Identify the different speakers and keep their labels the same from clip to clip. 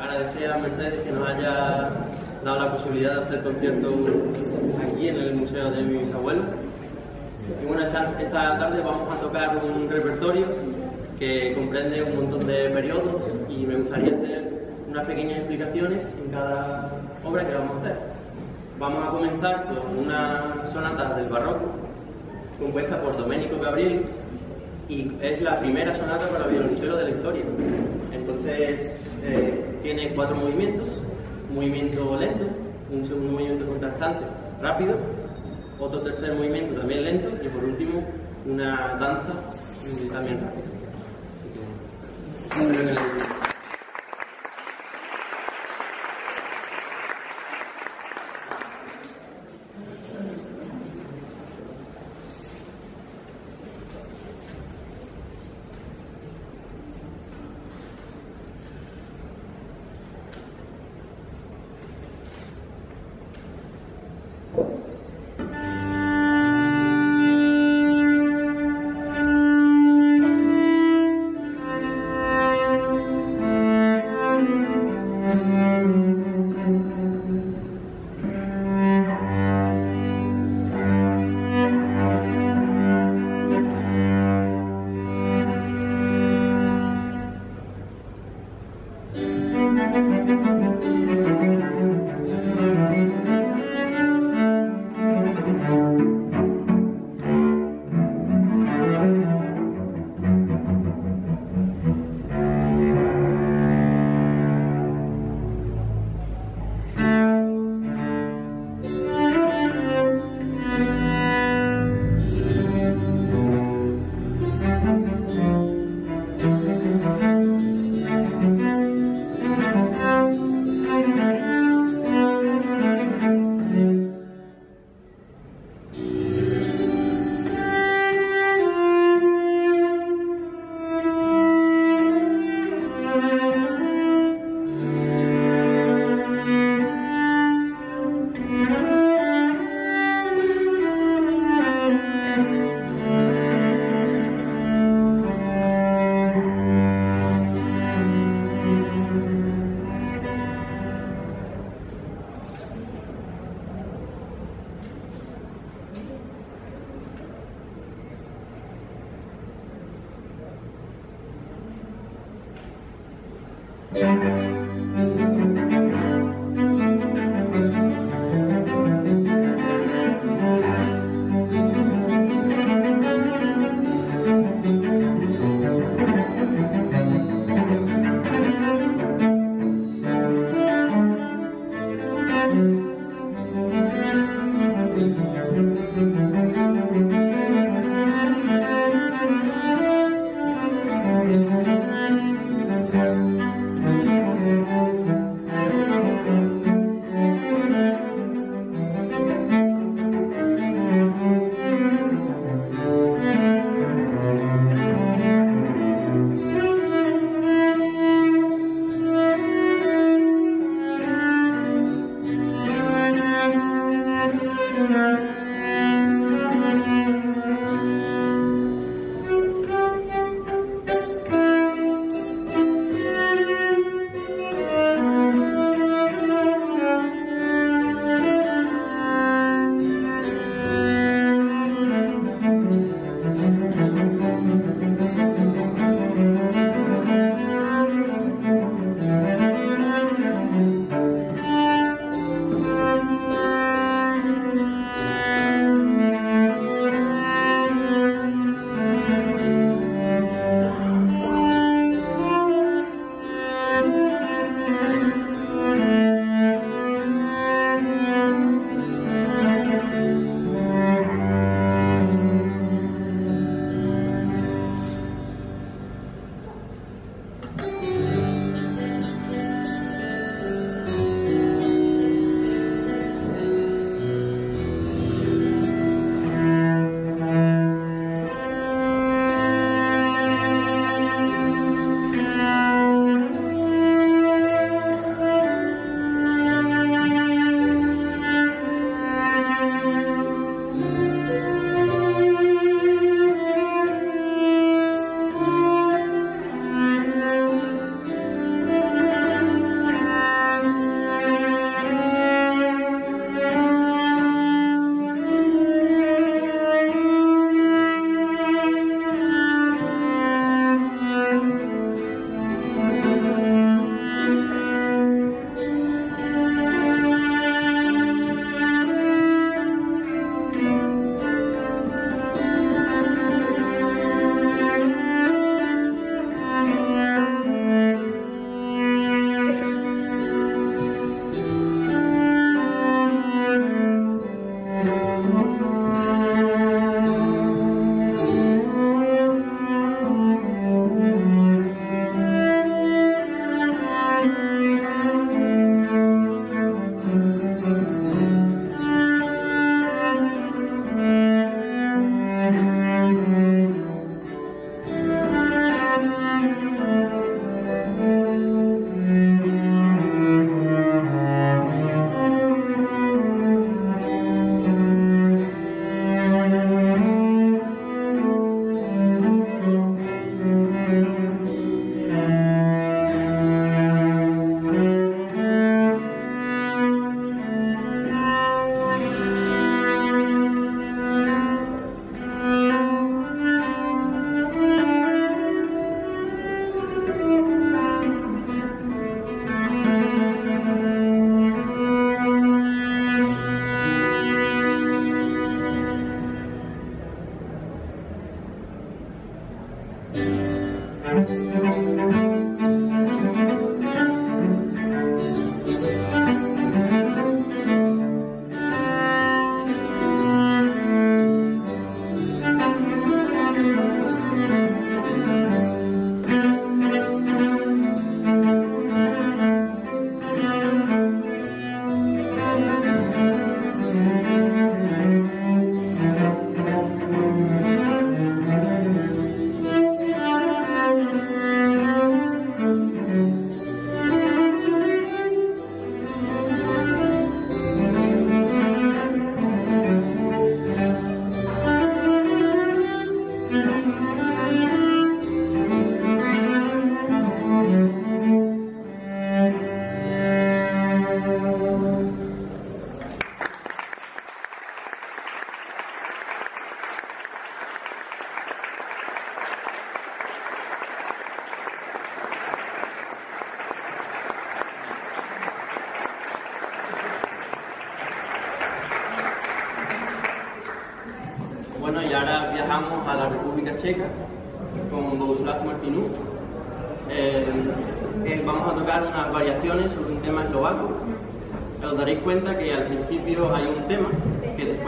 Speaker 1: agradecer a Mercedes que nos haya dado la posibilidad de hacer concierto aquí en el Museo de mis abuelos. Y bueno, esta, esta tarde vamos a tocar un repertorio que comprende un montón de periodos y me gustaría hacer unas pequeñas explicaciones en cada obra que vamos a hacer. Vamos a comenzar con una sonata del barroco compuesta por Domenico Gabrieli y es la primera sonata para violonchelo de la historia. Entonces eh, tiene cuatro movimientos, un movimiento lento, un segundo movimiento contrastante rápido, otro tercer movimiento también lento. Y por último una danza también rápida. Así que,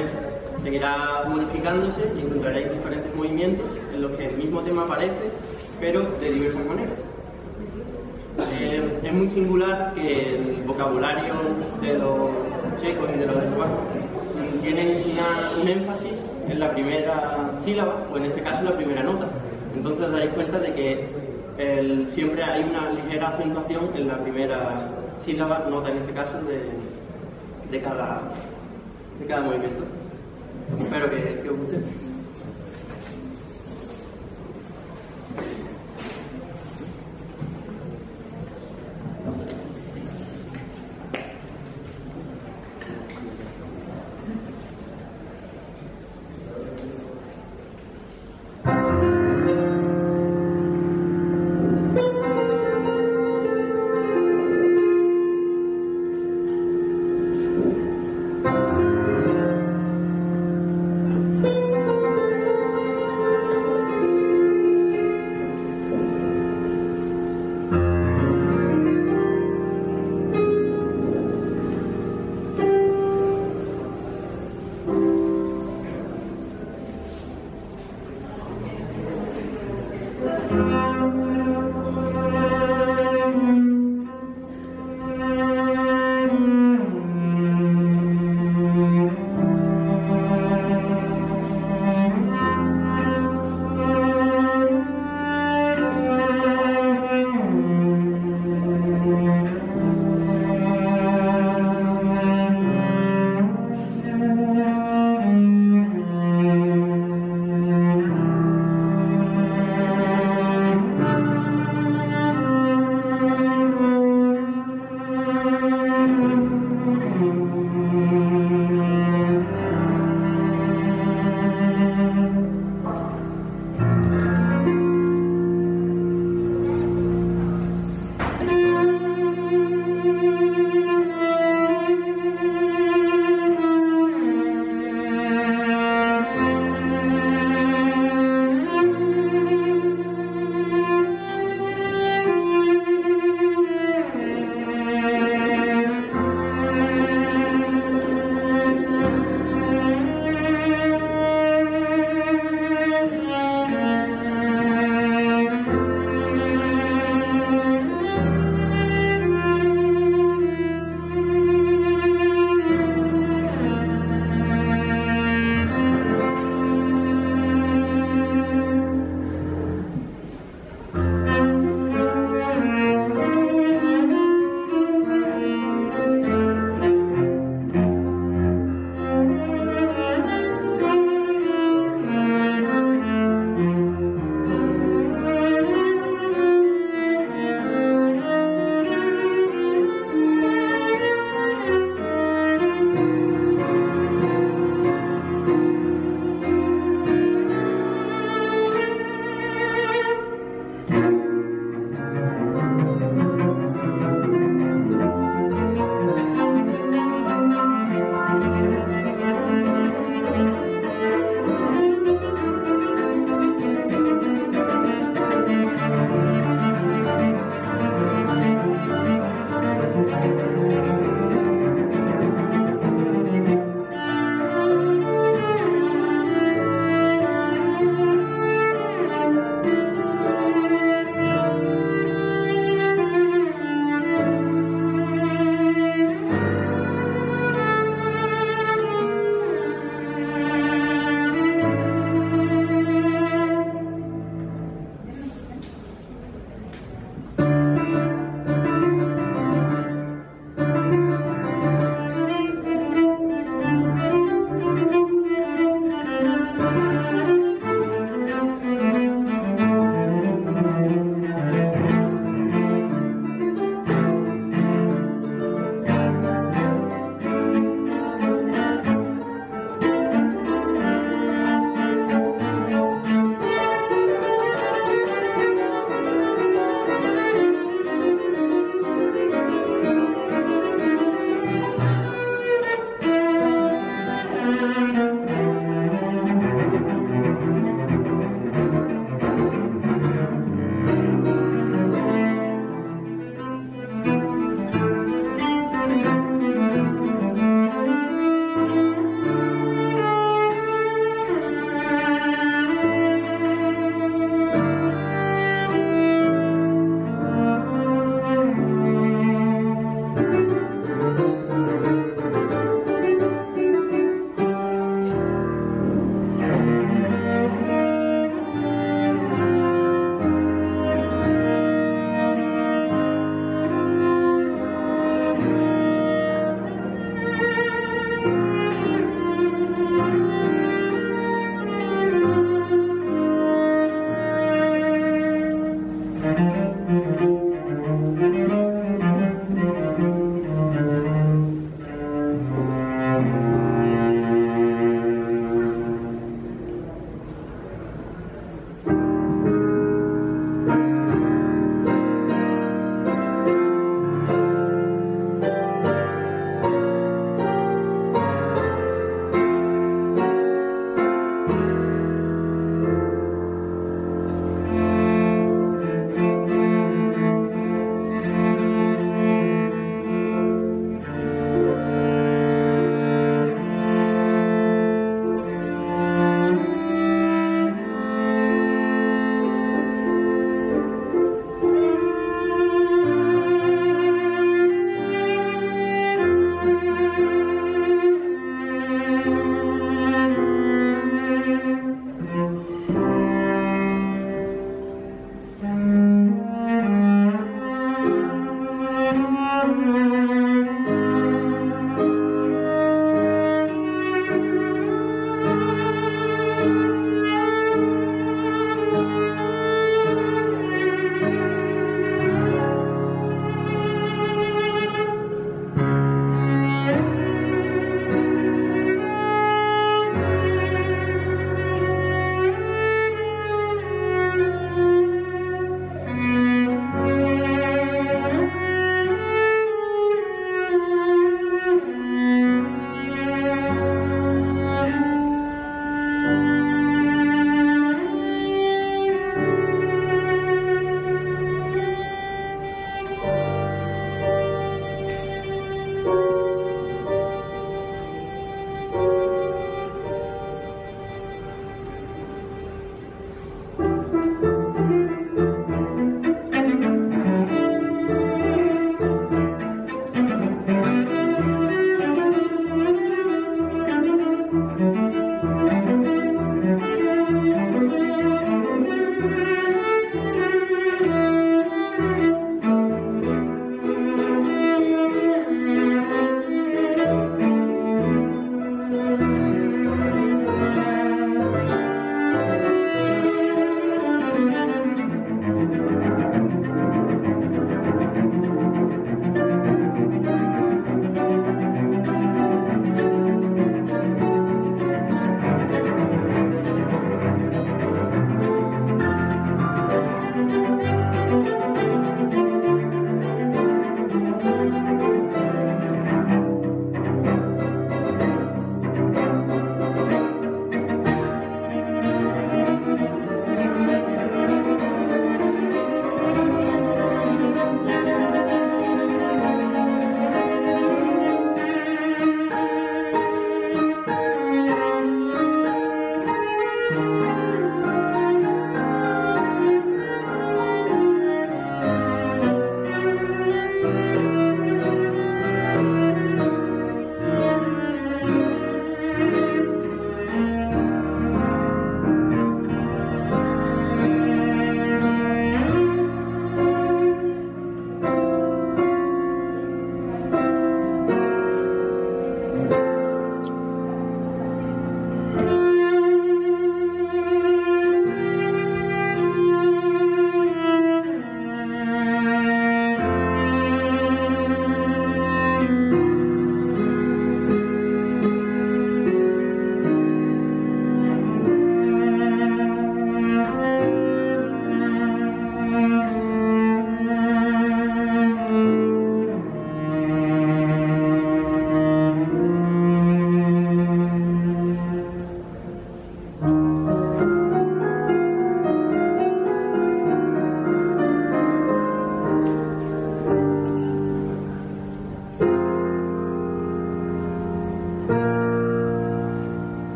Speaker 1: después seguirá modificándose y encontraréis diferentes movimientos en los que el mismo tema aparece, pero de diversas maneras. Eh, es muy singular que el vocabulario de los checos y de los eslovacos tienen un énfasis en la primera sílaba, o en este caso la primera nota. Entonces daréis cuenta de que siempre hay una ligera acentuación en la primera sílaba, nota en este caso, de, cada, de cada movimiento. Espero que, que os guste.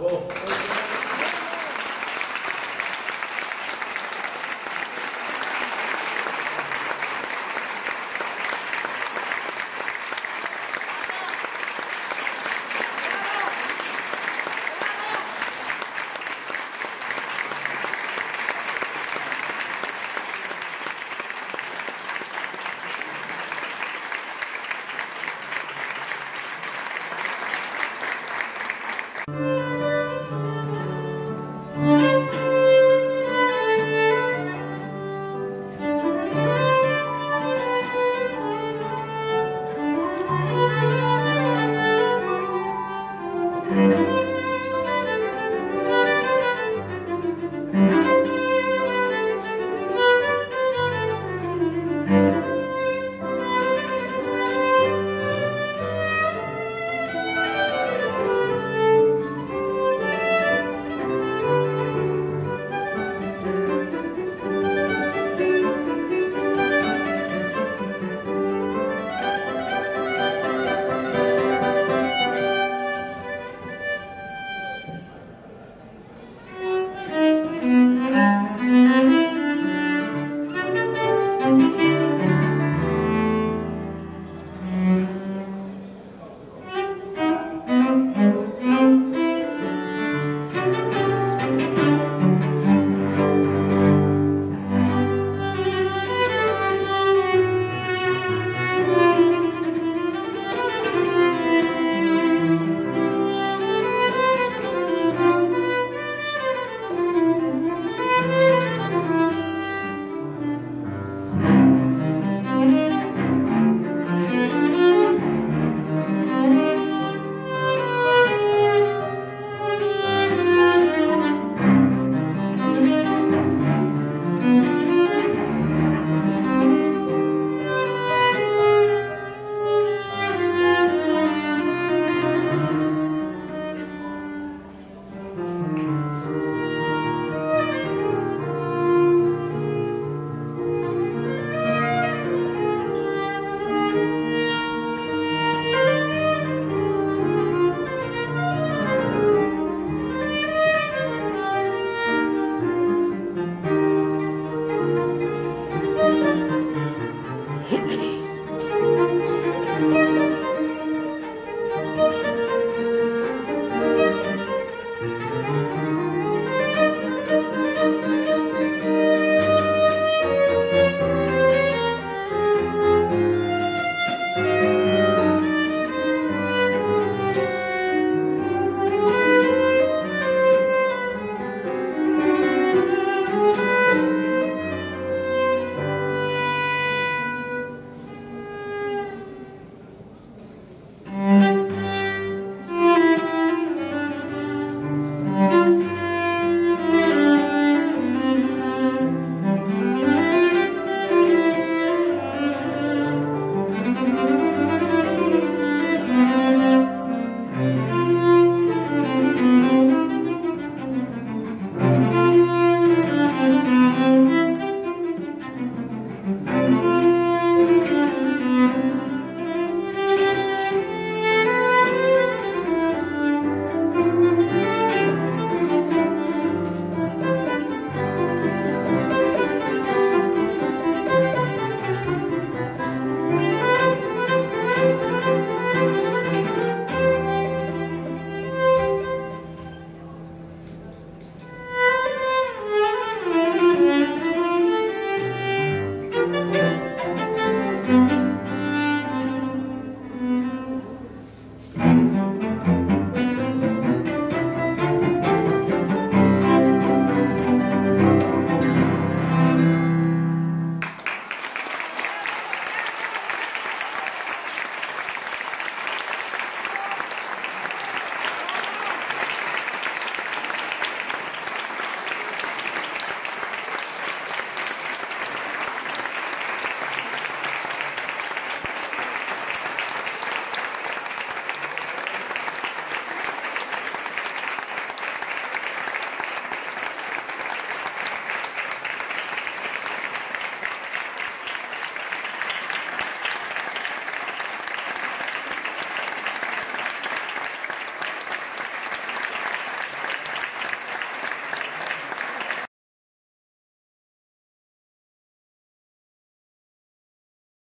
Speaker 2: Falou.